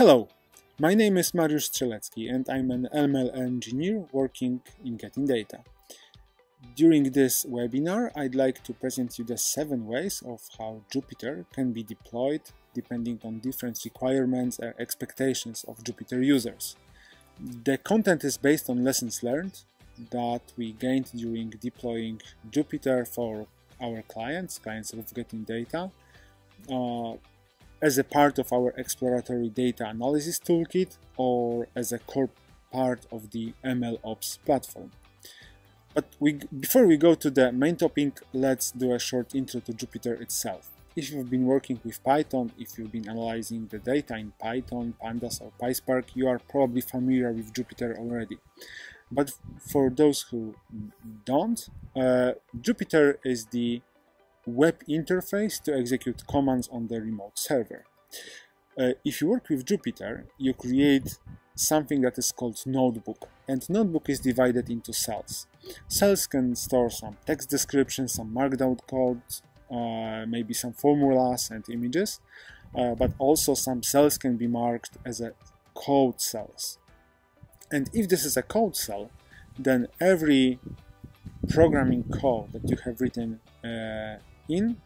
Hello, my name is Mariusz Strzelecki and I'm an ML engineer working in GetInData. During this webinar, I'd like to present you the seven ways of how Jupyter can be deployed depending on different requirements and expectations of Jupyter users. The content is based on lessons learned that we gained during deploying Jupyter for our clients, clients of GetInData, uh, as a part of our exploratory data analysis toolkit or as a core part of the MLOps platform. But we, before we go to the main topic, let's do a short intro to Jupyter itself. If you've been working with Python, if you've been analyzing the data in Python, Pandas or PySpark, you are probably familiar with Jupyter already. But for those who don't, uh, Jupyter is the web interface to execute commands on the remote server. Uh, if you work with Jupyter, you create something that is called notebook and notebook is divided into cells. Cells can store some text description, some markdown code, uh, maybe some formulas and images, uh, but also some cells can be marked as a code cells. And if this is a code cell, then every programming code that you have written uh, in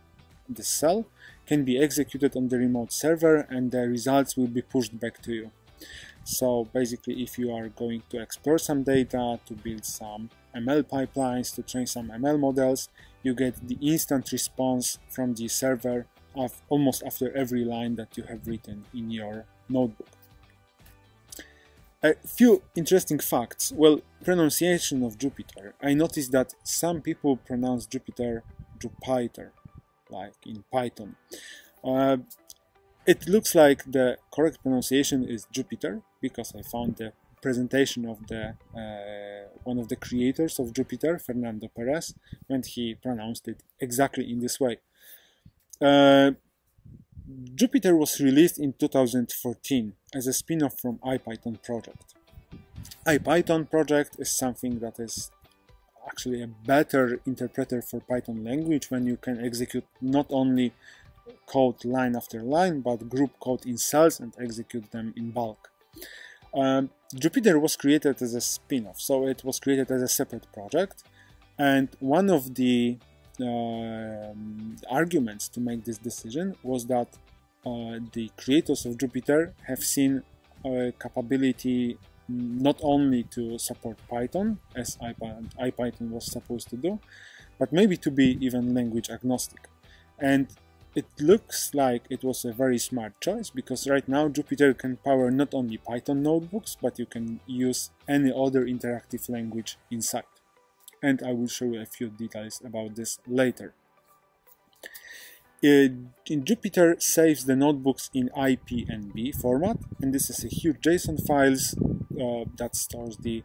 the cell can be executed on the remote server and the results will be pushed back to you. So basically if you are going to explore some data, to build some ML pipelines, to train some ML models, you get the instant response from the server of almost after every line that you have written in your notebook. A few interesting facts. Well, pronunciation of Jupyter. I noticed that some people pronounce Jupyter Jupyter, like in Python. Uh, it looks like the correct pronunciation is Jupiter because I found the presentation of the uh, one of the creators of Jupyter, Fernando Perez, when he pronounced it exactly in this way. Uh, Jupyter was released in 2014 as a spin-off from IPython project. IPython project is something that is actually a better interpreter for Python language when you can execute not only code line after line, but group code in cells and execute them in bulk. Um, Jupyter was created as a spin-off, so it was created as a separate project. And one of the uh, arguments to make this decision was that uh, the creators of Jupyter have seen a capability not only to support Python, as IPython was supposed to do, but maybe to be even language agnostic. And it looks like it was a very smart choice because right now Jupyter can power not only Python notebooks, but you can use any other interactive language inside. And I will show you a few details about this later. Uh, Jupyter saves the notebooks in IPNB format, and this is a huge JSON files uh, that stores the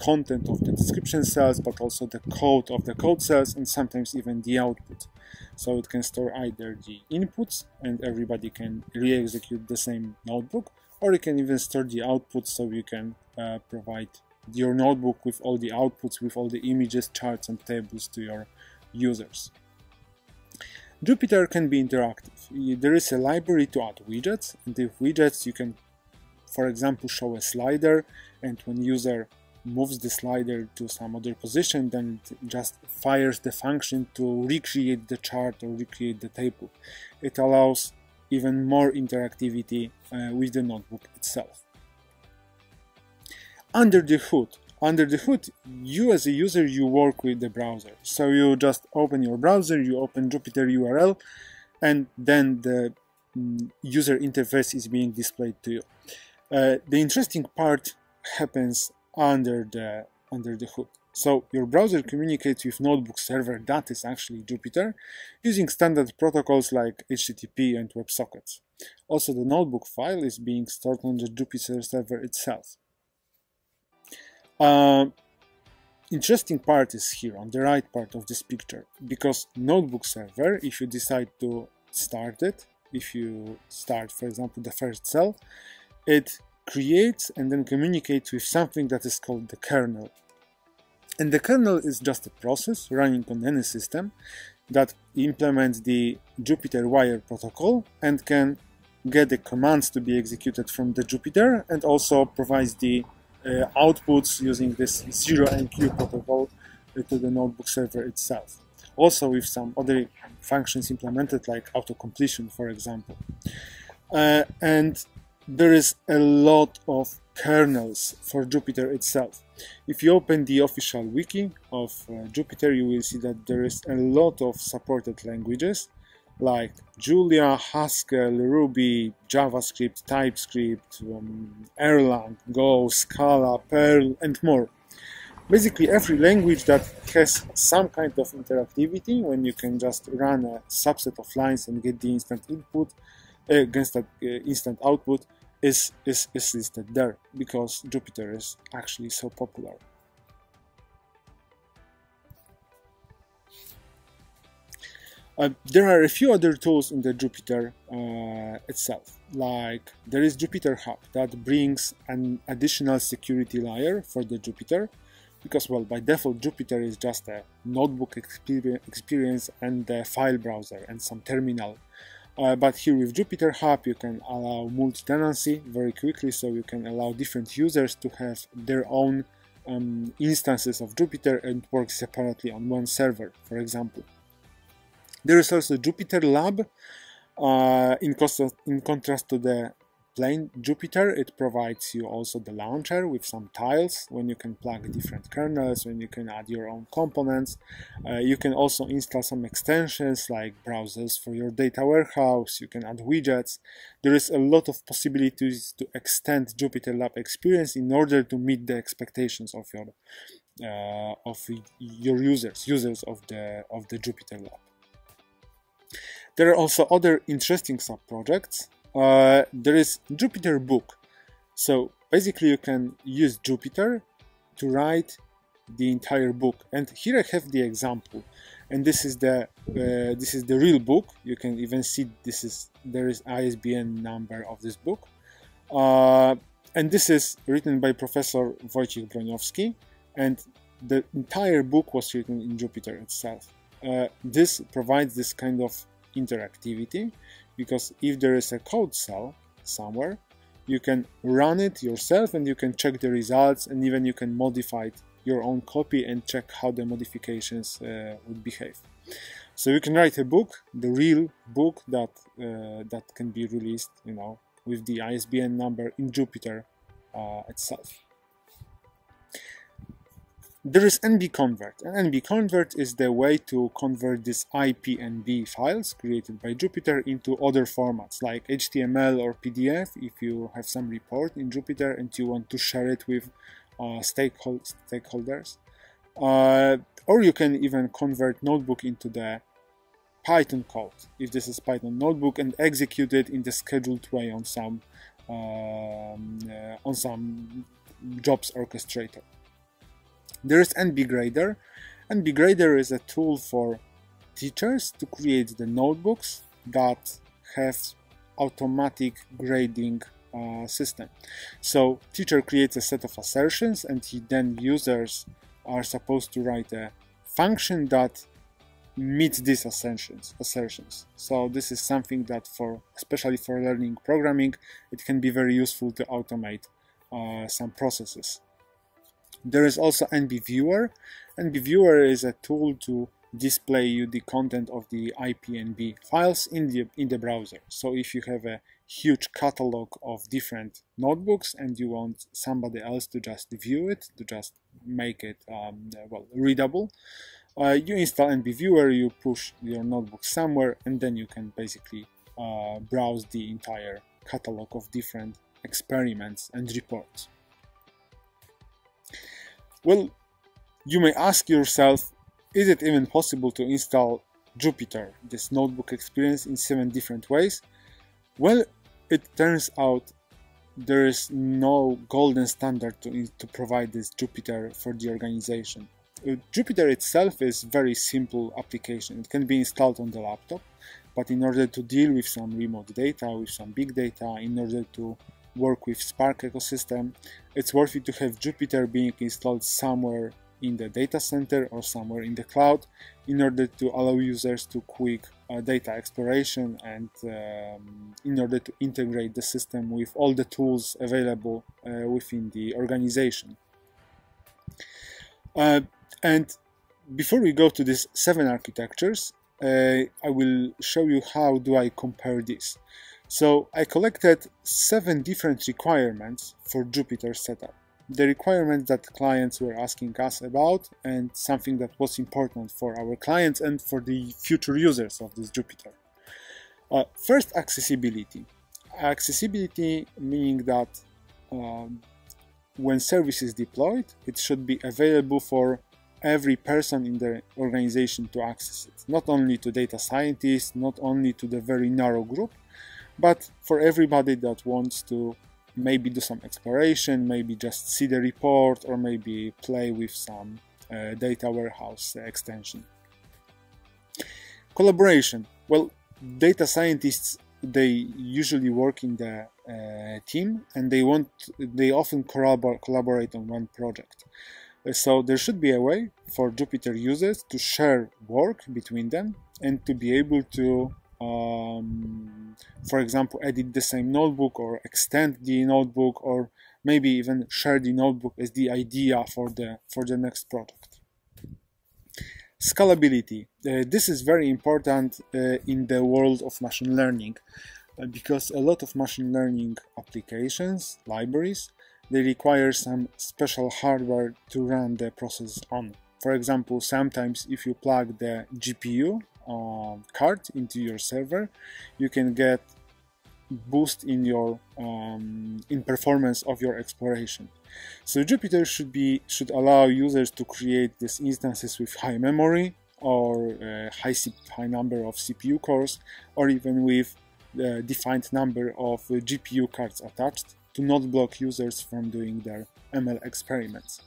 content of the description cells, but also the code of the code cells, and sometimes even the output. So it can store either the inputs, and everybody can re-execute the same notebook, or it can even store the outputs, so you can uh, provide your notebook with all the outputs, with all the images, charts, and tables to your users. Jupyter can be interactive. There is a library to add widgets, and with widgets you can, for example, show a slider, and when user moves the slider to some other position, then it just fires the function to recreate the chart or recreate the table. It allows even more interactivity uh, with the notebook itself. Under the hood, under the hood, you as a user, you work with the browser. So you just open your browser, you open Jupyter URL, and then the mm, user interface is being displayed to you. Uh, the interesting part happens under the under the hood. So your browser communicates with notebook server that is actually Jupyter using standard protocols like HTTP and WebSockets. Also the notebook file is being stored on the Jupyter server itself. Uh, interesting part is here on the right part of this picture because notebook server if you decide to start it if you start for example the first cell it creates and then communicates with something that is called the kernel. And the kernel is just a process running on any system that implements the Jupyter wire protocol and can get the commands to be executed from the Jupyter and also provides the outputs using this ZeroMQ protocol uh, to the notebook server itself. Also with some other functions implemented like auto-completion, for example. Uh, and there is a lot of kernels for Jupyter itself. If you open the official wiki of uh, Jupyter, you will see that there is a lot of supported languages like Julia, Haskell, Ruby, JavaScript, TypeScript, um, Erlang, Go, Scala, Perl, and more. Basically, every language that has some kind of interactivity, when you can just run a subset of lines and get the instant input, uh, against that uh, instant output, is, is, is listed there because Jupyter is actually so popular. Uh, there are a few other tools in the Jupyter uh, itself, like there is Jupyter Hub that brings an additional security layer for the Jupyter, because well, by default Jupyter is just a notebook experience and a file browser and some terminal. Uh, but here with Jupyter Hub, you can allow multi-tenancy very quickly, so you can allow different users to have their own um, instances of Jupyter and work separately on one server, for example. There is also Jupyter Lab. Uh, in, in contrast to the plain Jupyter, it provides you also the launcher with some tiles when you can plug different kernels, when you can add your own components. Uh, you can also install some extensions like browsers for your data warehouse. You can add widgets. There is a lot of possibilities to extend Jupyter Lab experience in order to meet the expectations of your uh, of your users, users of the of the Jupyter Lab. There are also other interesting sub-projects. Uh, there is Jupyter Book. So basically you can use Jupyter to write the entire book. And here I have the example. And this is the uh, this is the real book. You can even see this is there is ISBN number of this book. Uh, and this is written by Professor Wojciech Broniowski, and the entire book was written in Jupyter itself. Uh, this provides this kind of interactivity because if there is a code cell somewhere you can run it yourself and you can check the results and even you can modify your own copy and check how the modifications uh, would behave. So you can write a book the real book that uh, that can be released you know with the ISBN number in Jupyter uh, itself there is nbconvert, and nbconvert is the way to convert these IPNB files created by Jupyter into other formats like HTML or PDF if you have some report in Jupyter and you want to share it with uh, stakeholders. Uh, or you can even convert notebook into the Python code if this is Python notebook and execute it in the scheduled way on some um, uh, on some jobs orchestrator. There is NBGrader. NBGrader is a tool for teachers to create the notebooks that have automatic grading uh, system. So teacher creates a set of assertions and he, then users are supposed to write a function that meets these assertions assertions so this is something that for especially for learning programming it can be very useful to automate uh, some processes there is also NB Viewer. NB Viewer is a tool to display you the content of the IPNB files in the in the browser. So if you have a huge catalog of different notebooks and you want somebody else to just view it, to just make it um, well readable, uh, you install NB Viewer, you push your notebook somewhere, and then you can basically uh, browse the entire catalog of different experiments and reports. Well, you may ask yourself, is it even possible to install Jupyter, this notebook experience, in seven different ways? Well, it turns out there is no golden standard to, to provide this Jupyter for the organization. Uh, Jupyter itself is very simple application. It can be installed on the laptop, but in order to deal with some remote data, with some big data, in order to work with Spark ecosystem, it's worth it to have Jupyter being installed somewhere in the data center or somewhere in the cloud in order to allow users to quick uh, data exploration and um, in order to integrate the system with all the tools available uh, within the organization. Uh, and before we go to these seven architectures, uh, I will show you how do I compare this. So I collected seven different requirements for Jupyter setup. The requirements that clients were asking us about and something that was important for our clients and for the future users of this Jupyter. Uh, first, accessibility. Accessibility meaning that um, when service is deployed, it should be available for every person in the organization to access it. Not only to data scientists, not only to the very narrow group, but for everybody that wants to maybe do some exploration, maybe just see the report, or maybe play with some uh, data warehouse extension. Collaboration. Well, data scientists they usually work in the uh, team and they want they often collabor- collaborate on one project so there should be a way for Jupyter users to share work between them and to be able to, um, for example, edit the same notebook or extend the notebook or maybe even share the notebook as the idea for the for the next product. Scalability. Uh, this is very important uh, in the world of machine learning uh, because a lot of machine learning applications, libraries, they require some special hardware to run the process on. For example, sometimes if you plug the GPU uh, card into your server, you can get boost in your um, in performance of your exploration. So Jupyter should be should allow users to create these instances with high memory or uh, high high number of CPU cores, or even with the defined number of uh, GPU cards attached to not block users from doing their ML experiments.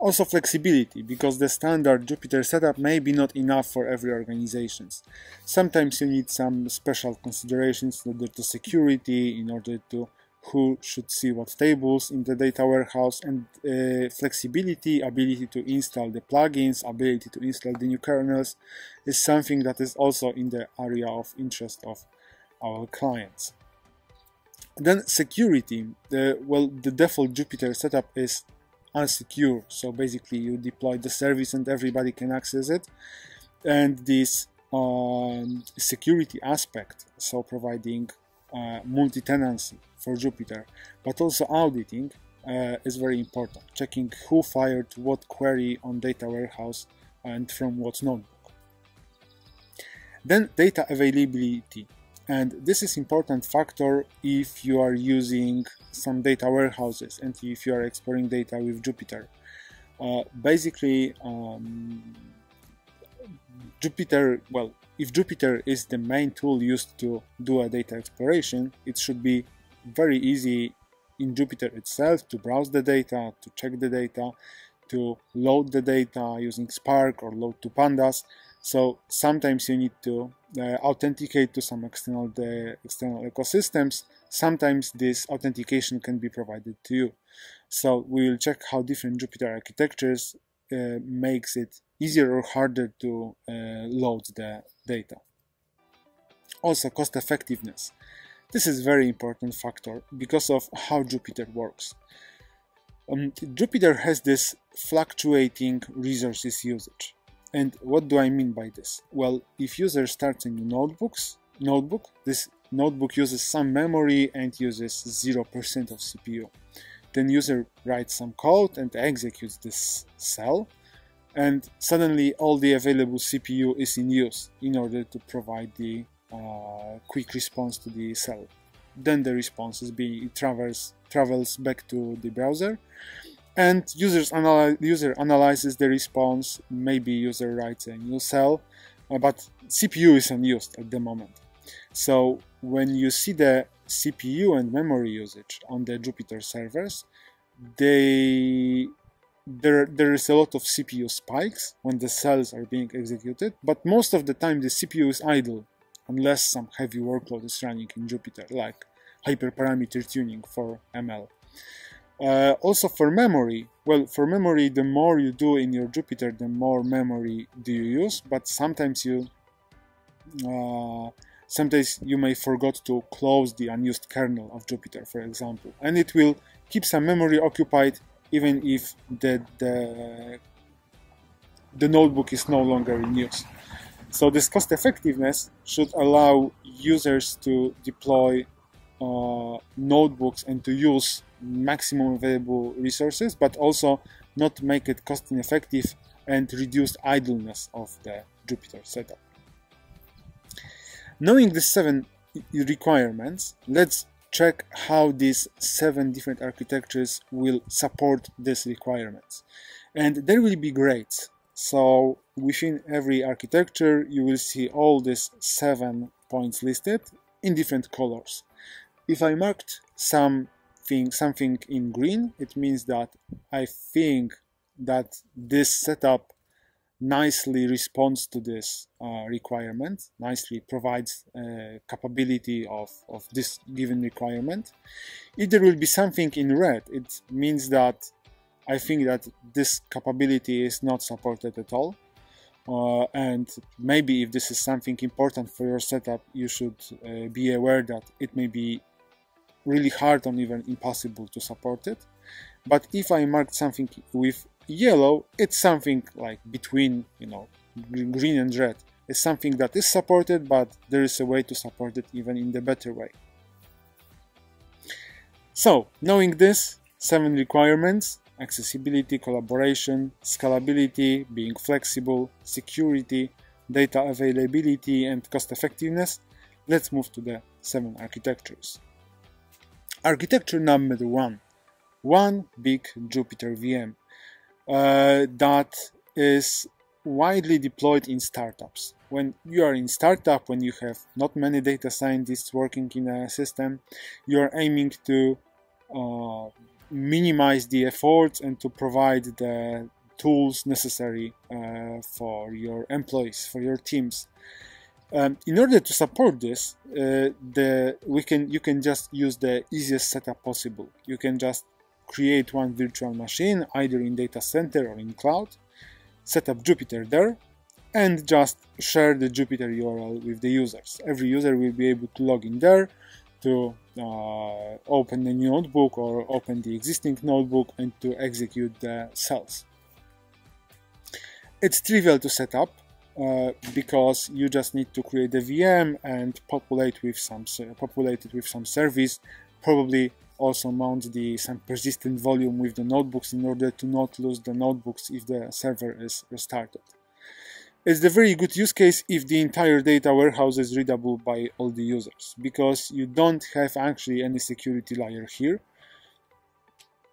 Also flexibility, because the standard Jupyter setup may be not enough for every organization. Sometimes you need some special considerations in order to security, in order to who should see what tables in the data warehouse and uh, flexibility, ability to install the plugins, ability to install the new kernels is something that is also in the area of interest of our clients. Then security, well, the default Jupyter setup is unsecure. So basically you deploy the service and everybody can access it. And this um, security aspect, so providing uh, multi-tenancy for Jupyter, but also auditing uh, is very important. Checking who fired what query on data warehouse and from what notebook. Then data availability and this is important factor if you are using some data warehouses and if you are exploring data with Jupyter. Uh, basically, um, Jupyter, well, if Jupyter is the main tool used to do a data exploration, it should be very easy in Jupyter itself to browse the data, to check the data, to load the data using Spark or load to Pandas. So sometimes you need to uh, authenticate to some external the external ecosystems. Sometimes this authentication can be provided to you. So we will check how different Jupyter architectures uh, makes it easier or harder to uh, load the data. Also, cost effectiveness. This is very important factor because of how Jupyter works. Um, Jupyter has this fluctuating resources usage. And what do I mean by this? Well, if user starts a notebooks, notebook, this notebook uses some memory and uses 0% of CPU. Then user writes some code and executes this cell and suddenly all the available CPU is in use in order to provide the uh, quick response to the cell. Then the response is being travels travels back to the browser and users analyze, user analyzes the response maybe user writes a new cell uh, but cpu is unused at the moment so when you see the cpu and memory usage on the jupyter servers they there, there is a lot of CPU spikes when the cells are being executed, but most of the time the CPU is idle unless some heavy workload is running in Jupyter, like hyperparameter tuning for ML. Uh, also for memory, well, for memory, the more you do in your Jupyter, the more memory do you use. But sometimes you, uh, sometimes you may forget to close the unused kernel of Jupyter, for example, and it will keep some memory occupied even if the the, the notebook is no longer in use. So this cost effectiveness should allow users to deploy uh, notebooks and to use maximum available resources, but also not make it cost ineffective and reduce idleness of the Jupyter setup. Knowing the seven requirements, let's check how these seven different architectures will support these requirements. And there will be grades. So within every architecture, you will see all these seven points listed in different colors. If I marked something, something in green, it means that I think that this setup nicely responds to this uh, requirement, nicely provides uh, capability of, of this given requirement. If there will be something in red, it means that I think that this capability is not supported at all. Uh, and maybe if this is something important for your setup, you should uh, be aware that it may be really hard or even impossible to support it. But if I marked something with yellow, it's something like between, you know, green and red. It's something that is supported, but there is a way to support it even in the better way. So, knowing this, seven requirements, accessibility, collaboration, scalability, being flexible, security, data availability, and cost effectiveness, let's move to the seven architectures. Architecture number one one big Jupyter VM uh, that is widely deployed in startups. When you are in startup, when you have not many data scientists working in a system, you are aiming to uh, minimize the efforts and to provide the tools necessary uh, for your employees, for your teams. Um, in order to support this, uh, the we can you can just use the easiest setup possible. You can just create one virtual machine either in data center or in cloud, set up Jupyter there, and just share the Jupyter URL with the users. Every user will be able to log in there to uh, open a new notebook or open the existing notebook and to execute the cells. It's trivial to set up uh, because you just need to create a VM and populate with some populate it with some service, probably also mount the some persistent volume with the notebooks in order to not lose the notebooks if the server is restarted. It's a very good use case if the entire data warehouse is readable by all the users, because you don't have actually any security layer here.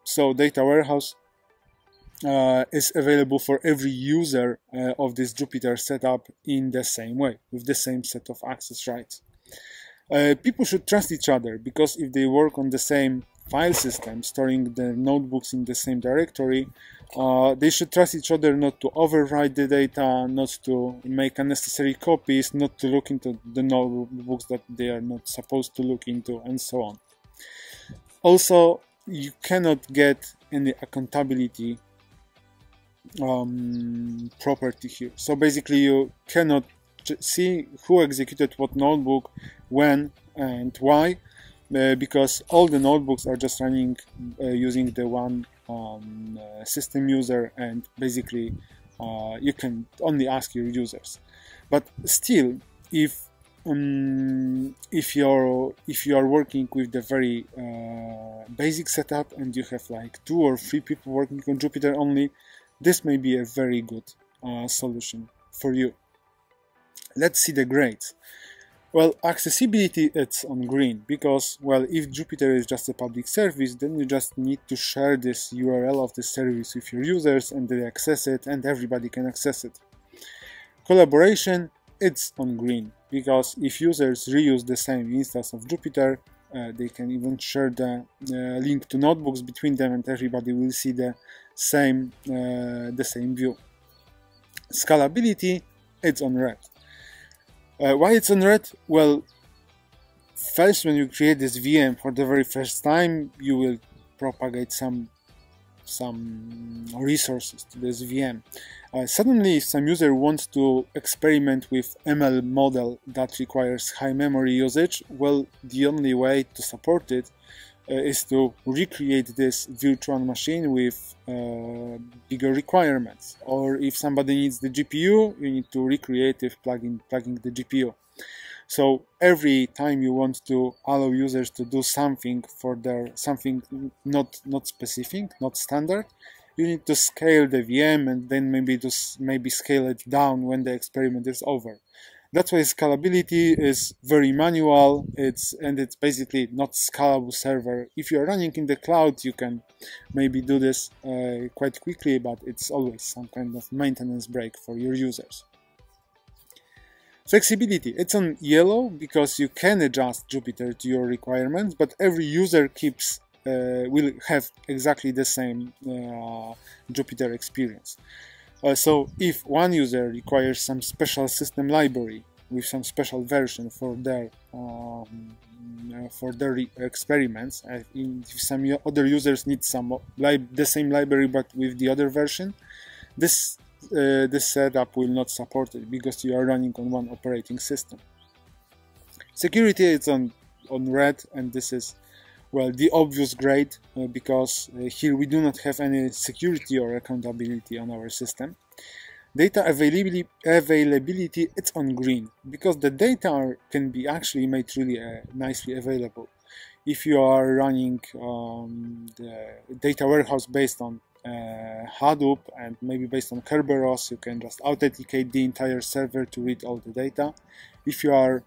So data warehouse uh, is available for every user uh, of this Jupyter setup in the same way, with the same set of access rights. Uh, people should trust each other because if they work on the same file system, storing their notebooks in the same directory, uh, they should trust each other not to overwrite the data, not to make unnecessary copies, not to look into the notebooks that they are not supposed to look into, and so on. Also, you cannot get any accountability um, property here. So basically, you cannot see who executed what notebook, when, and why, uh, because all the notebooks are just running uh, using the one um, uh, system user, and basically uh, you can only ask your users. But still, if um, if you're if you are working with the very uh, basic setup and you have like two or three people working on Jupyter only, this may be a very good uh, solution for you. Let's see the grades. Well, accessibility it's on green because, well, if Jupyter is just a public service, then you just need to share this URL of the service with your users and they access it and everybody can access it. Collaboration, it's on green because if users reuse the same instance of Jupyter, uh, they can even share the uh, link to notebooks between them and everybody will see the same uh, the same view. Scalability, it's on red uh, why it's on red? Well, first when you create this VM for the very first time, you will propagate some some resources to this VM. Uh, suddenly, if some user wants to experiment with ML model that requires high memory usage, well, the only way to support it is to recreate this virtual machine with uh, bigger requirements. Or if somebody needs the GPU, you need to recreate with plugging, plugging the GPU. So every time you want to allow users to do something for their something not not specific, not standard, you need to scale the VM and then maybe just maybe scale it down when the experiment is over. That's why scalability is very manual. It's and it's basically not scalable server. If you're running in the cloud, you can maybe do this uh, quite quickly, but it's always some kind of maintenance break for your users. Flexibility, it's on yellow because you can adjust Jupyter to your requirements, but every user keeps uh, will have exactly the same uh, Jupyter experience. Uh, so if one user requires some special system library with some special version for their um, uh, for their experiments, uh, if some other users need some the same library but with the other version, this uh, this setup will not support it because you are running on one operating system. Security is on, on red and this is well the obvious grade uh, because uh, here we do not have any security or accountability on our system. Data availability, availability it's on green because the data are, can be actually made really uh, nicely available. If you are running um, the data warehouse based on uh, Hadoop and maybe based on Kerberos, you can just authenticate the entire server to read all the data. If you are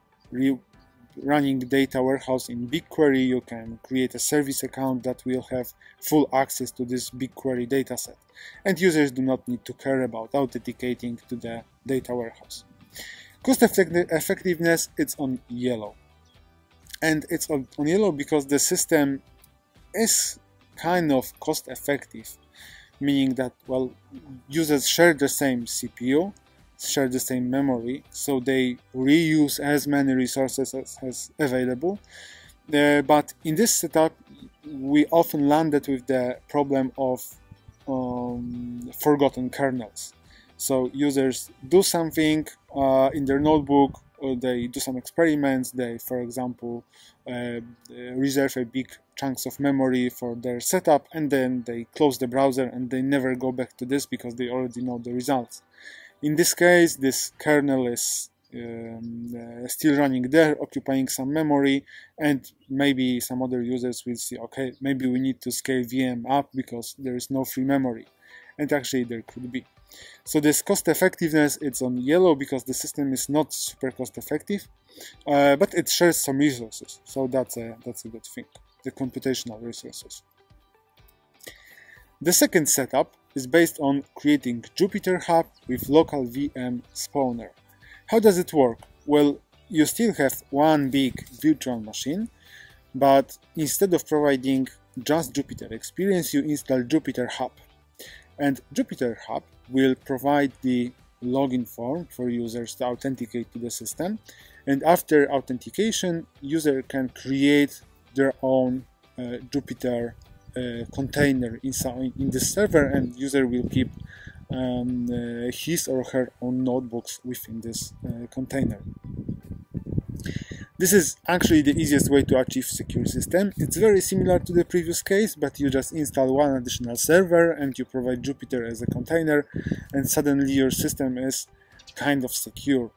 running the data warehouse in BigQuery, you can create a service account that will have full access to this BigQuery dataset. And users do not need to care about authenticating to the data warehouse. Cost effectiveness, it's on yellow. And it's on, on yellow because the system is kind of cost effective meaning that well users share the same CPU share the same memory so they reuse as many resources as, as available. Uh, but in this setup we often landed with the problem of um, forgotten kernels. So users do something uh, in their notebook they do some experiments they for example uh, reserve a big chunks of memory for their setup and then they close the browser and they never go back to this because they already know the results in this case this kernel is um, uh, still running there occupying some memory and maybe some other users will see okay maybe we need to scale VM up because there is no free memory and actually there could be so this cost effectiveness, it's on yellow because the system is not super cost effective, uh, but it shares some resources. So that's a, that's a good thing, the computational resources. The second setup is based on creating Jupyter Hub with local VM spawner. How does it work? Well, you still have one big virtual machine, but instead of providing just Jupyter experience, you install Jupyter Hub. And Jupyter Hub will provide the login form for users to authenticate to the system. And after authentication, user can create their own uh, Jupyter container inside in the server, and user will keep um, uh, his or her own notebooks within this uh, container. This is actually the easiest way to achieve secure system. It's very similar to the previous case, but you just install one additional server and you provide Jupyter as a container and suddenly your system is kind of secure.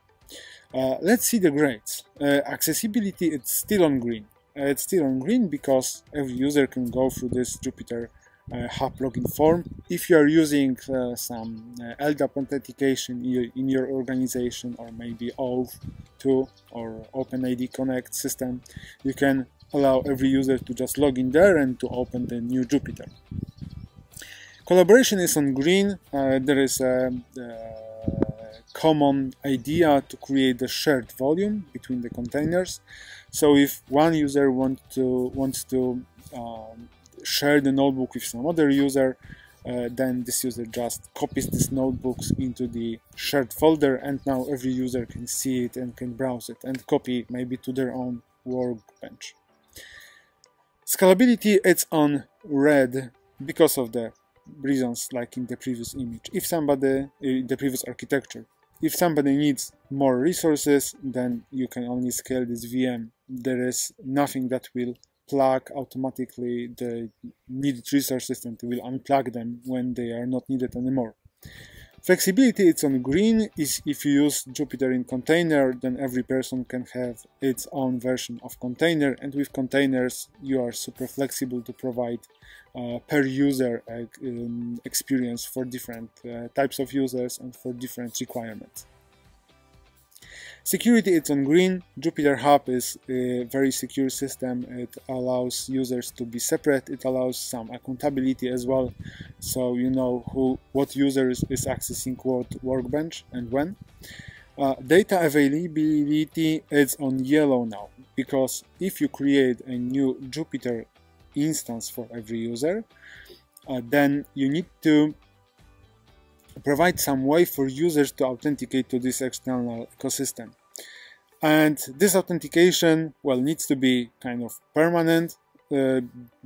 Uh, let's see the grades. Uh, accessibility, it's still on green. Uh, it's still on green because every user can go through this Jupyter uh, hub login form. If you are using uh, some uh, LDAP authentication in your organization or maybe OAuth2 or OpenID Connect system, you can allow every user to just log in there and to open the new Jupyter. Collaboration is on green. Uh, there is a, a, common idea to create a shared volume between the containers. So if one user want to wants to um, share the notebook with some other user, uh, then this user just copies these notebooks into the shared folder and now every user can see it and can browse it and copy maybe to their own workbench. Scalability it's on red because of the reasons like in the previous image. If somebody in the previous architecture, if somebody needs more resources, then you can only scale this VM. There is nothing that will plug automatically the needed resources and will unplug them when they are not needed anymore. Flexibility it's on green is if you use Jupyter in container then every person can have its own version of container and with containers you are super flexible to provide per user uh, um, experience for different uh, types of users and for different requirements. Security it's on green. Jupyter Hub is a very secure system. It allows users to be separate. It allows some accountability as well. So you know who what user is, is accessing what workbench and when. Uh, data availability is on yellow now because if you create a new Jupyter instance for every user, uh, then you need to provide some way for users to authenticate to this external ecosystem. And this authentication, well, needs to be kind of permanent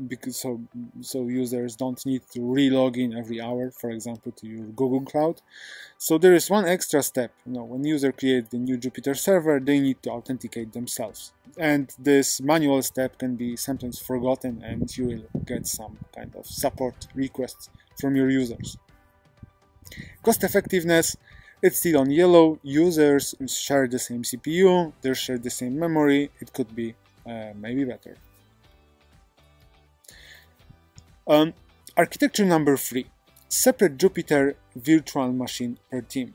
because so so users don't need to re-log in every hour, for example, to your Google Cloud. So there is one extra step. You know, when user creates the new Jupyter server, they need to authenticate themselves, and this manual step can be sometimes forgotten, and you will get some kind of support requests from your users. Cost effectiveness, it's still on yellow. Users share the same CPU, they share the same memory. It could be uh, maybe better. Um, architecture number three, separate Jupyter virtual machine per team.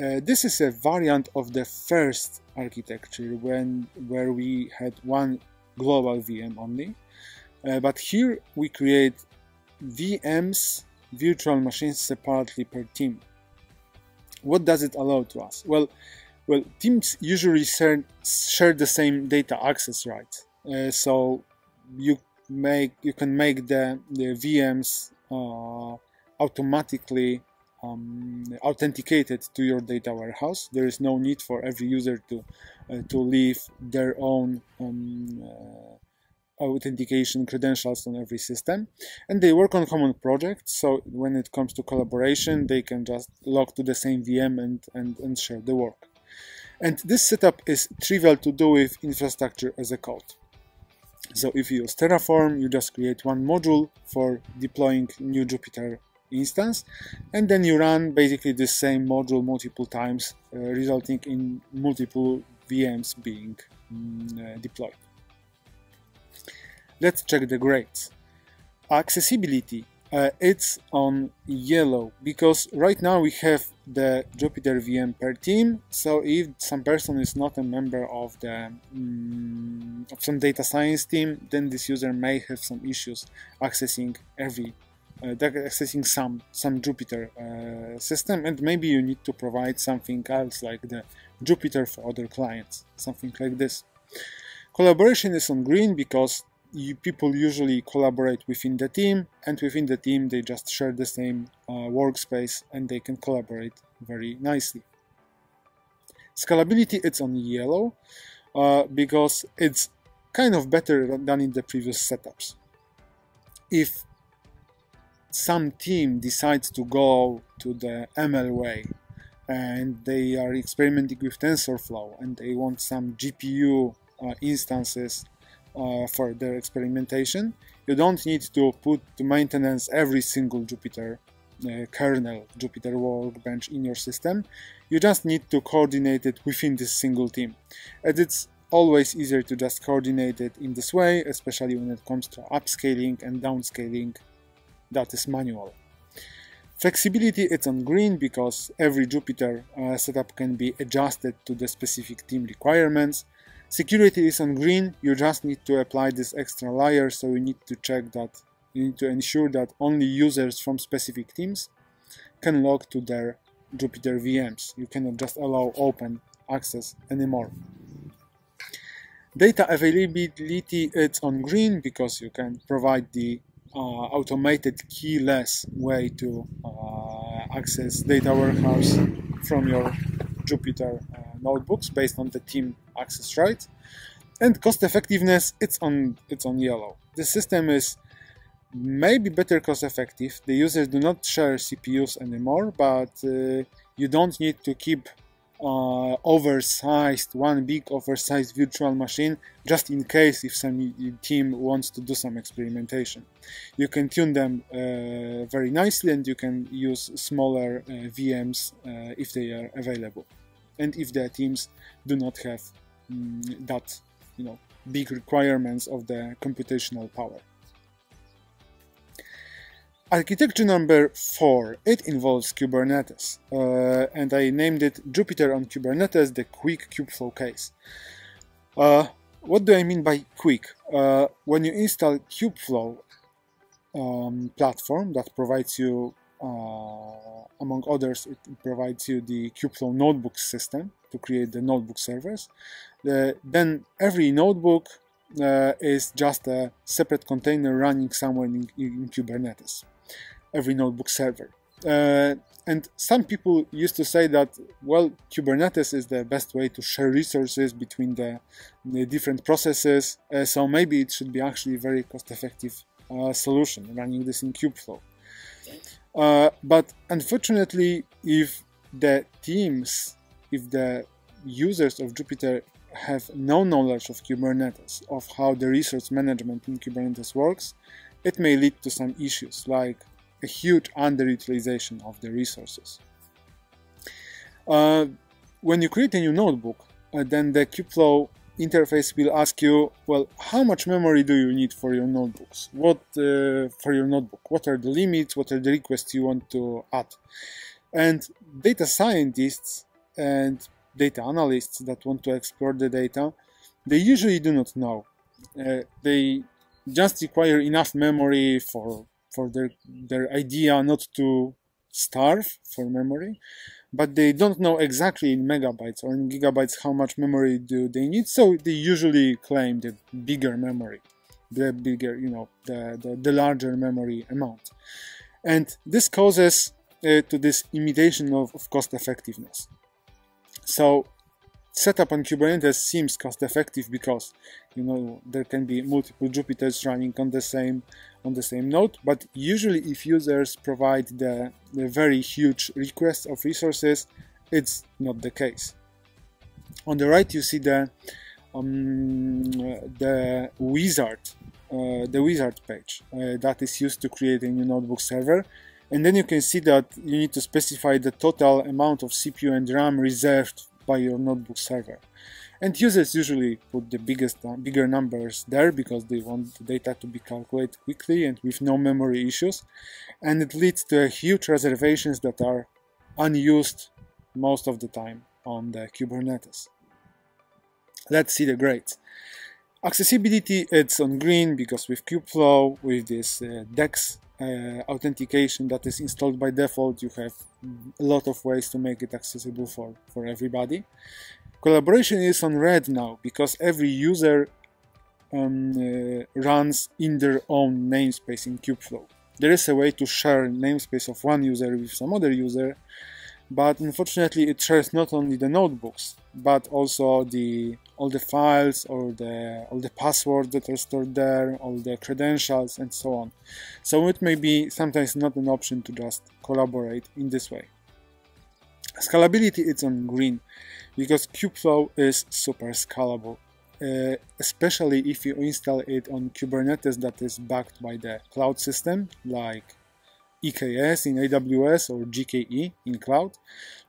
Uh, this is a variant of the first architecture when where we had one global VM only. Uh, but here we create VMs virtual machines separately per team. What does it allow to us? Well, well, teams usually share, share the same data access rights. Uh, so you make you can make the, the VMs uh, automatically um, authenticated to your data warehouse. There is no need for every user to uh, to leave their own um, uh, authentication credentials on every system. And they work on common projects so when it comes to collaboration they can just log to the same VM and, and, and share the work. And this setup is trivial to do with infrastructure as a code so if you use Terraform you just create one module for deploying new Jupyter instance and then you run basically the same module multiple times uh, resulting in multiple VMs being mm, uh, deployed Let's check the grades. Accessibility, uh, it's on yellow because right now we have the Jupyter VM per team. So if some person is not a member of the um, of some data science team, then this user may have some issues accessing every uh, accessing some some Jupyter uh, system, and maybe you need to provide something else like the Jupyter for other clients, something like this. Collaboration is on green because you, people usually collaborate within the team and within the team they just share the same uh, workspace and they can collaborate very nicely. Scalability it's on yellow uh, because it's kind of better than in the previous setups. If some team decides to go to the ML way and they are experimenting with TensorFlow and they want some GPU uh, instances uh, for their experimentation. You don't need to put to maintenance every single Jupyter uh, kernel, Jupyter Workbench in your system. You just need to coordinate it within this single team. And it's always easier to just coordinate it in this way, especially when it comes to upscaling and downscaling that is manual. Flexibility it's on green because every Jupyter uh, setup can be adjusted to the specific team requirements. Security is on green, you just need to apply this extra layer, so you need to check that, you need to ensure that only users from specific teams can log to their Jupyter VMs. You cannot just allow open access anymore. Data availability it's on green because you can provide the uh, automated keyless way to uh, access data warehouse from your Jupyter uh, notebooks based on the team access right. and cost effectiveness, it's on it's on yellow. The system is maybe better cost effective. The users do not share CPUs anymore, but uh, you don't need to keep uh, oversized, one big oversized virtual machine just in case if some team wants to do some experimentation. You can tune them uh, very nicely and you can use smaller uh, VMs uh, if they are available and if the teams do not have um, that you know big requirements of the computational power. Architecture number four, it involves Kubernetes, uh, and I named it Jupyter on Kubernetes, the quick kubeflow case. Uh, what do I mean by quick? Uh, when you install Kubeflow um, platform that provides you, uh, among others, it provides you the Kubeflow notebook system to create the notebook servers, then every notebook uh, is just a separate container running somewhere in, in Kubernetes every notebook server. Uh, and some people used to say that, well, Kubernetes is the best way to share resources between the, the different processes, uh, so maybe it should be actually a very cost effective uh, solution running this in Kubeflow. Uh, but unfortunately, if the teams, if the users of Jupyter have no knowledge of Kubernetes, of how the resource management in Kubernetes works, it may lead to some issues like a huge underutilization of the resources. Uh, when you create a new notebook, uh, then the Kubeflow interface will ask you, well, how much memory do you need for your notebooks? What uh, for your notebook? What are the limits? What are the requests you want to add? And data scientists and data analysts that want to explore the data, they usually do not know. Uh, they just require enough memory for for their their idea not to starve for memory but they don't know exactly in megabytes or in gigabytes how much memory do they need so they usually claim the bigger memory the bigger you know the, the, the larger memory amount and this causes uh, to this imitation of, of cost effectiveness so setup on Kubernetes seems cost effective because you know there can be multiple Jupyters running on the same on the same node. But usually if users provide the, the very huge request of resources it's not the case. On the right you see the um, the wizard uh, the wizard page uh, that is used to create a new notebook server and then you can see that you need to specify the total amount of CPU and RAM reserved by your notebook server. And users usually put the biggest, uh, bigger numbers there because they want the data to be calculated quickly and with no memory issues. And it leads to huge reservations that are unused most of the time on the Kubernetes. Let's see the grades. Accessibility, it's on green because with Kubeflow, with this uh, DEX uh, authentication that is installed by default, you have a lot of ways to make it accessible for, for everybody. Collaboration is on red now because every user um, uh, runs in their own namespace in Kubeflow. There is a way to share namespace of one user with some other user, but unfortunately it shares not only the notebooks but also the all the files or the all the passwords that are stored there all the credentials and so on so it may be sometimes not an option to just collaborate in this way scalability is on green because kubeflow is super scalable uh, especially if you install it on kubernetes that is backed by the cloud system like EKS in AWS or GKE in cloud.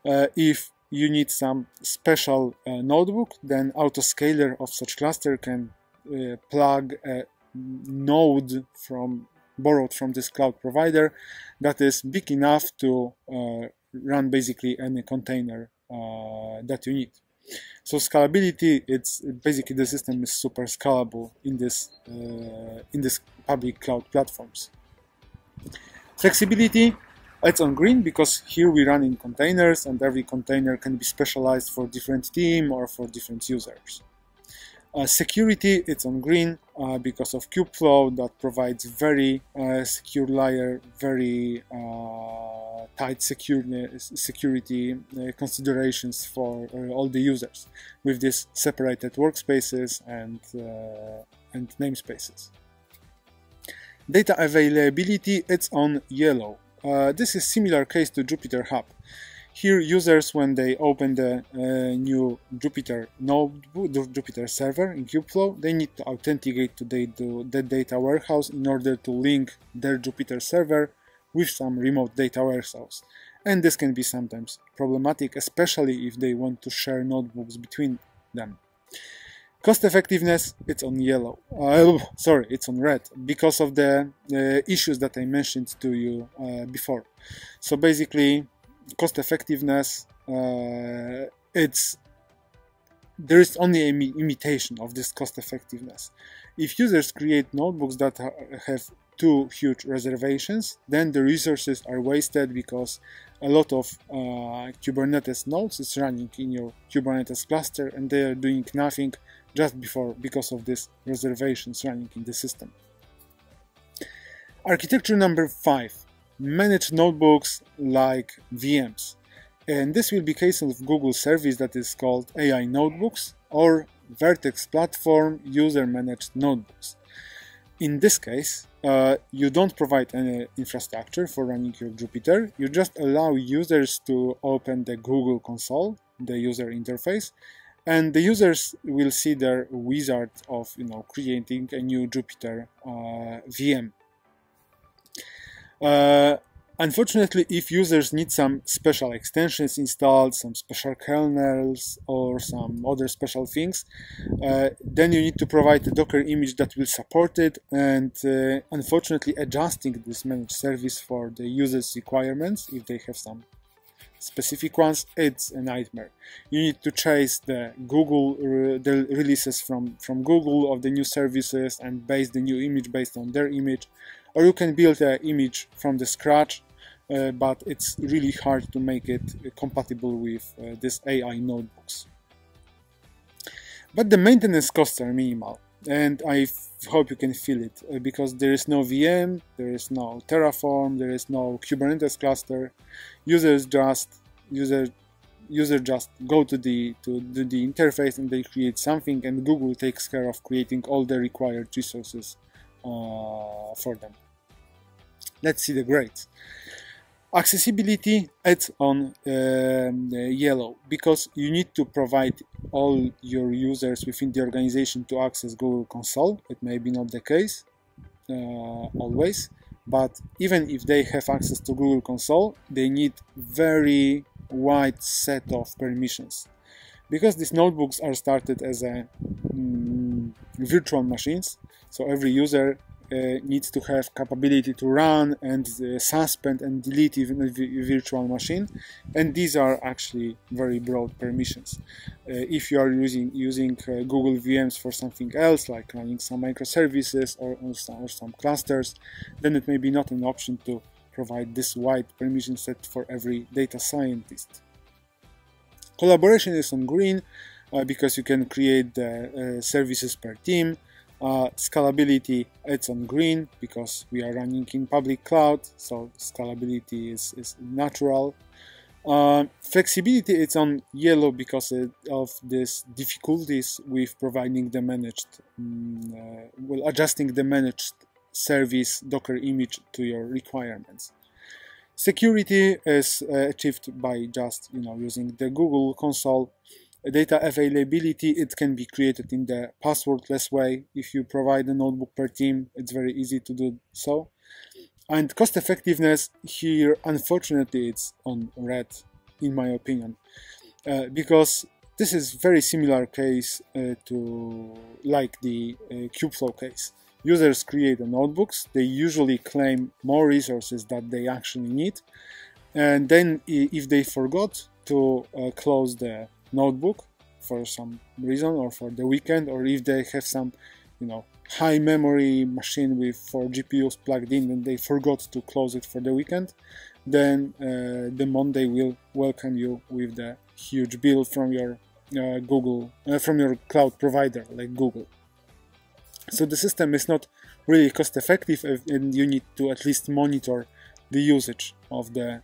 Uh, if you need some special uh, notebook, then autoscaler of such cluster can uh, plug a node from borrowed from this cloud provider that is big enough to uh, run basically any container uh, that you need. So scalability, it's basically the system is super scalable in this uh, in this public cloud platforms. Flexibility, it's on green because here we run in containers and every container can be specialized for different team or for different users. Uh, security, it's on green uh, because of Kubeflow that provides very uh, secure layer, very uh, tight security uh, considerations for uh, all the users with these separated workspaces and, and namespaces. Data availability, it's on yellow. This is similar case to Jupyter Hub. Here, users, when they open the uh, new Jupyter notebook, Jupyter server in Kubeflow, they need to authenticate to the, to the data warehouse in order to link their Jupyter server with some remote data warehouse. And this can be sometimes problematic, especially if they want to share notebooks between them. Cost effectiveness, it's on yellow. Uh, sorry, it's on red because of the uh, issues that I mentioned to you uh, before. So basically, cost effectiveness uh, it's there is only an imitation of this cost effectiveness if users create notebooks that have too huge reservations then the resources are wasted because a lot of uh, kubernetes nodes is running in your kubernetes cluster and they are doing nothing just before because of these reservations running in the system architecture number five manage notebooks like VMs. And this will be case of Google service that is called AI Notebooks or Vertex Platform User Managed Notebooks. In this case, uh, you don't provide any infrastructure for running your Jupyter. You just allow users to open the Google console, the user interface, and the users will see their wizard of you know creating a new Jupyter uh, VM. Uh, unfortunately, if users need some special extensions installed, some special kernels or some other special things, uh, then you need to provide a Docker image that will support it and uh, unfortunately adjusting this managed service for the user's requirements if they have some specific ones it's a nightmare. You need to chase the google uh, the releases from from google of the new services and base the new image based on their image. Or you can build an image from the scratch uh, but it's really hard to make it compatible with uh, these AI notebooks. But the maintenance costs are minimal and I hope you can feel it uh, because there is no VM, there is no Terraform, there is no Kubernetes cluster. Users just user user just go to the to the, the interface and they create something and Google takes care of creating all the required resources uh, for them. Let's see the grades. Accessibility it's on um, yellow because you need to provide all your users within the organization to access Google Console. It may be not the case uh, always, but even if they have access to Google Console, they need very wide set of permissions because these notebooks are started as a mm, virtual machines so every user uh, needs to have capability to run and uh, suspend and delete even a virtual machine. And these are actually very broad permissions. Uh, if you are using using uh, google vms for something else like running some microservices or, or, some, or some clusters then it may be not an option to provide this wide permission set for every data scientist. Collaboration is on green uh, because you can create the uh, services per team uh, scalability, it's on green because we are running in public cloud, so scalability is, is natural. Uh, flexibility, it's on yellow because of these difficulties with providing the managed, um, uh, well, adjusting the managed service Docker image to your requirements. Security is uh, achieved by just you know using the Google console data availability it can be created in the passwordless way. If you provide a notebook per team it's very easy to do so. And cost effectiveness here unfortunately it's on red in my opinion. Uh, because this is very similar case uh, to like the uh, kubeflow case. Users create the notebooks they usually claim more resources that they actually need and then if they forgot to uh, close the notebook for some reason or for the weekend or if they have some you know high memory machine with four GPUs plugged in and they forgot to close it for the weekend then uh, the Monday will welcome you with the huge bill from your uh, Google, uh, from your cloud provider like Google. So the system is not really cost effective and you need to at least monitor the usage of the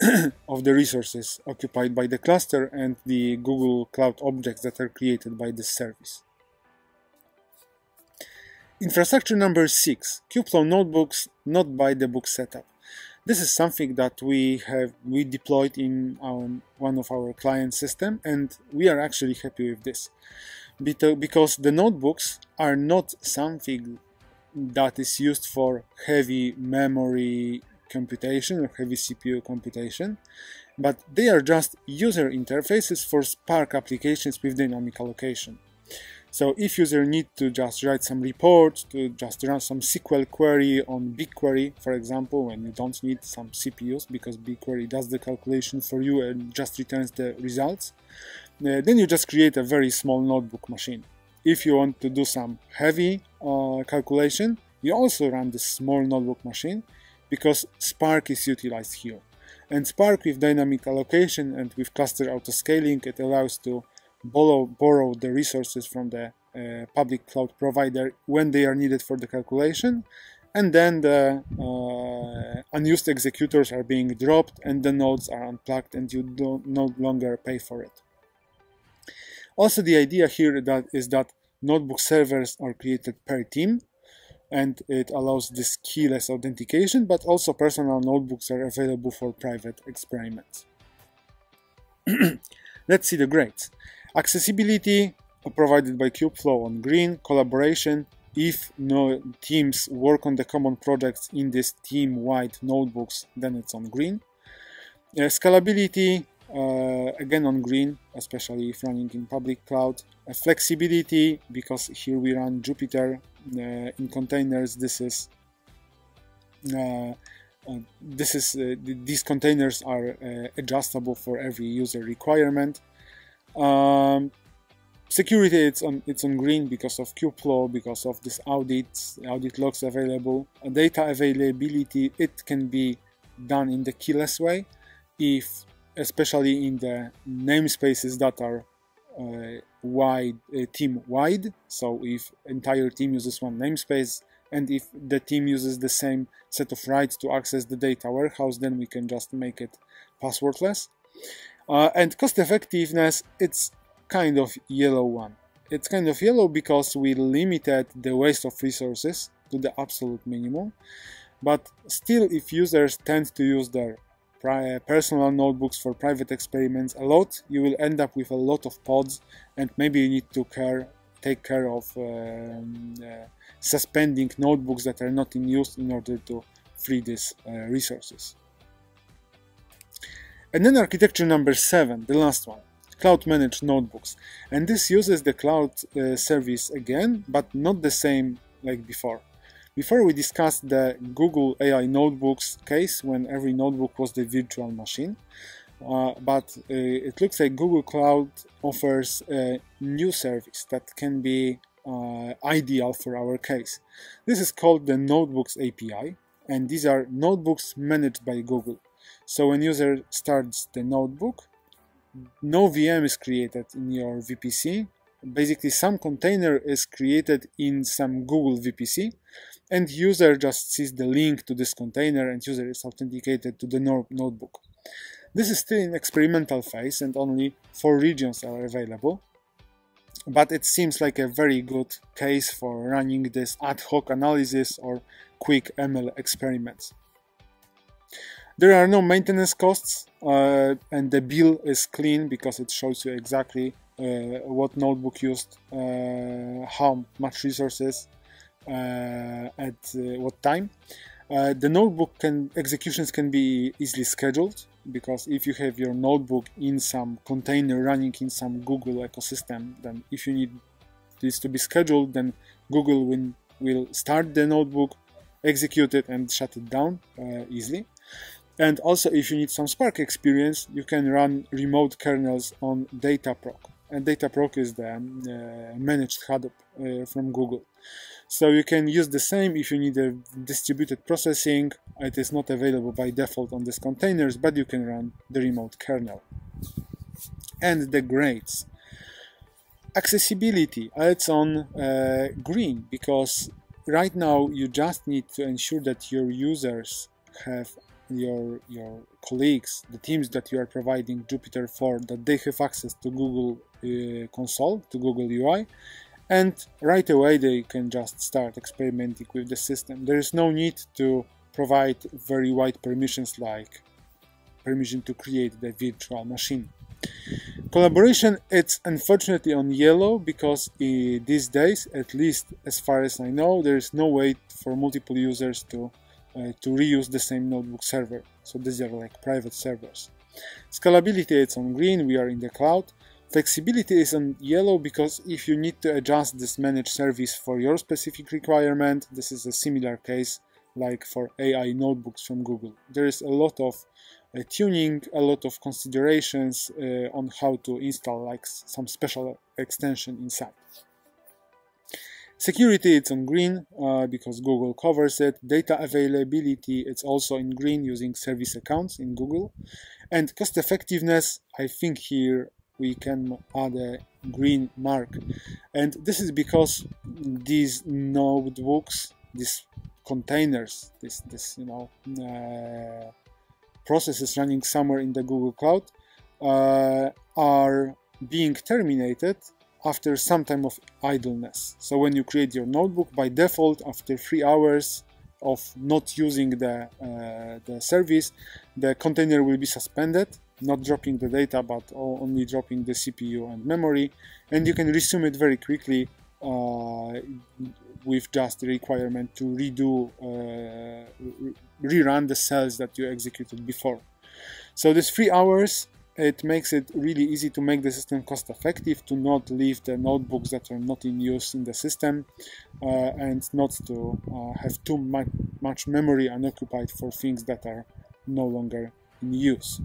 of the resources occupied by the cluster and the Google Cloud objects that are created by this service. Infrastructure number 6 Kubeflow notebooks not by the book setup. This is something that we have we deployed in our, one of our client system and we are actually happy with this because the notebooks are not something that is used for heavy memory computation or heavy CPU computation, but they are just user interfaces for Spark applications with dynamic allocation. So if user need to just write some report, to just run some SQL query on BigQuery, for example, when you don't need some CPUs because BigQuery does the calculation for you and just returns the results, uh, then you just create a very small notebook machine. If you want to do some heavy uh, calculation, you also run this small notebook machine because Spark is utilized here. And Spark with dynamic allocation and with cluster autoscaling, it allows to borrow, borrow the resources from the uh, public cloud provider when they are needed for the calculation and then the uh, unused executors are being dropped and the nodes are unplugged and you don't no longer pay for it. Also the idea here that is that notebook servers are created per team and it allows this keyless authentication but also personal notebooks are available for private experiments. Let's see the grades. Accessibility provided by Kubeflow on green, collaboration if no teams work on the common projects in this team-wide notebooks, then it's on green. Uh, scalability, uh, again on green, especially if running in public cloud. Uh, flexibility, because here we run Jupyter in containers, this is uh, uh, this is these containers are adjustable for every user requirement. Um, security it's on it's on green because of kubeflow because of this audit audit logs available uh, data availability it can be done in the keyless way if especially in the namespaces that are uh, wide uh, team wide so if entire team uses one namespace and if the team uses the same set of rights to access the data warehouse then we can just make it passwordless uh, and cost effectiveness, it's kind of yellow one. It's kind of yellow because we limited the waste of resources to the absolute minimum. But still, if users tend to use their personal notebooks for private experiments a lot, you will end up with a lot of pods, and maybe you need to care, take care of um, uh, suspending notebooks that are not in use in order to free these uh, resources. And then architecture number seven, the last one, cloud managed notebooks. And this uses the cloud uh, service again, but not the same like before. Before we discussed the Google AI notebooks case when every notebook was the virtual machine. Uh, but uh, it looks like Google Cloud offers a new service that can be uh, ideal for our case. This is called the Notebooks API, and these are notebooks managed by Google. So when user starts the notebook, no VM is created in your VPC. Basically, some container is created in some Google VPC, and user just sees the link to this container, and user is authenticated to the no notebook. This is still in experimental phase, and only four regions are available. But it seems like a very good case for running this ad hoc analysis or quick ML experiments. There are no maintenance costs uh, and the bill is clean because it shows you exactly what notebook used, uh, how much resources, uh, at uh, what time. Uh, the notebook can executions can be easily scheduled because if you have your notebook in some container running in some Google ecosystem, then if you need this to be scheduled, then Google will, will start the notebook, execute it, and shut it down easily. And also, if you need some Spark experience, you can run remote kernels on Dataproc. And Dataproc is the uh, managed Hadoop uh, from Google. So you can use the same if you need a distributed processing. It is not available by default on these containers, but you can run the remote kernel. And the grades. Accessibility, it's on uh, green because right now you just need to ensure that your users have your your colleagues, the teams that you are providing Jupyter for, that they have access to Google uh, console, to Google UI, and right away they can just start experimenting with the system. There is no need to provide very wide permissions like permission to create the virtual machine. Collaboration it's unfortunately on yellow because uh, these days, at least as far as I know, there is no way for multiple users to to reuse the same notebook server. So these are like private servers. Scalability it's on green, we are in the cloud. Flexibility is on yellow because if you need to adjust this managed service for your specific requirement, this is a similar case like for AI notebooks from Google. There is a lot of uh, tuning, a lot of considerations uh, on how to install like some special extension inside. Security, it's on green uh, because Google covers it. Data availability, it's also in green using service accounts in Google. And cost effectiveness, I think here we can add a green mark. And this is because these notebooks, these containers, this, this you know, uh, processes running somewhere in the Google Cloud uh, are being terminated after some time of idleness. So when you create your notebook, by default, after three hours of not using the, uh, the service, the container will be suspended, not dropping the data, but only dropping the CPU and memory, and you can resume it very quickly uh, with just the requirement to redo, uh, rerun the cells that you executed before. So this three hours it makes it really easy to make the system cost effective, to not leave the notebooks that are not in use in the system, uh, and not to uh, have too much, much memory unoccupied for things that are no longer in use.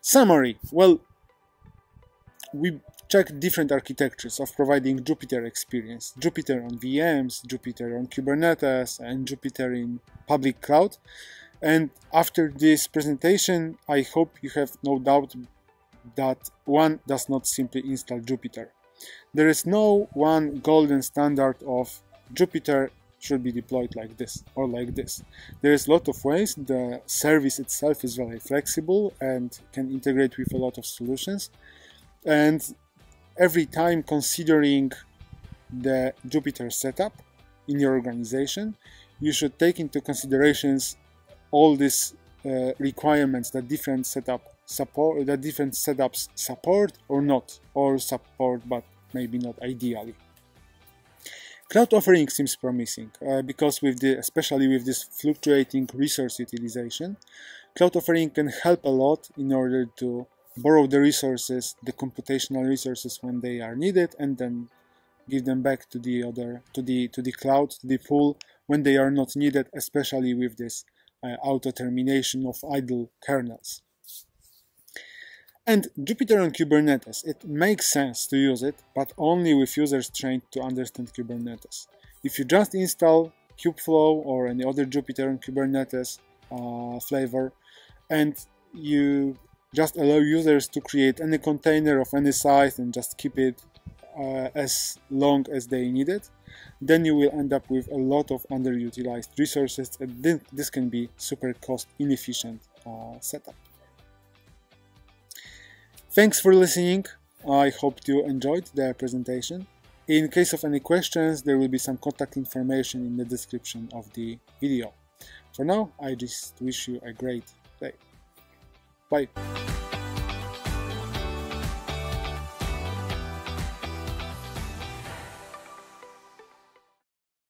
Summary. Well, we check different architectures of providing Jupyter experience. Jupyter on VMs, Jupyter on Kubernetes, and Jupyter in public cloud. And after this presentation, I hope you have no doubt that one does not simply install Jupyter. There is no one golden standard of Jupyter should be deployed like this or like this. There is a lot of ways. The service itself is very flexible and can integrate with a lot of solutions. And every time considering the Jupyter setup in your organization, you should take into considerations all these uh, requirements that different setup support that different setups support or not or support but maybe not ideally. Cloud offering seems promising uh, because with the especially with this fluctuating resource utilization cloud offering can help a lot in order to borrow the resources the computational resources when they are needed and then give them back to the other to the to the cloud to the pool when they are not needed especially with this uh, auto-termination of idle kernels. And Jupyter on Kubernetes, it makes sense to use it, but only with users trained to understand Kubernetes. If you just install Kubeflow or any other Jupyter on Kubernetes uh, flavor, and you just allow users to create any container of any size and just keep it uh, as long as they need it, then you will end up with a lot of underutilized resources and this can be super cost inefficient uh, setup. Thanks for listening. I hope you enjoyed the presentation. In case of any questions, there will be some contact information in the description of the video. For now, I just wish you a great day. Bye.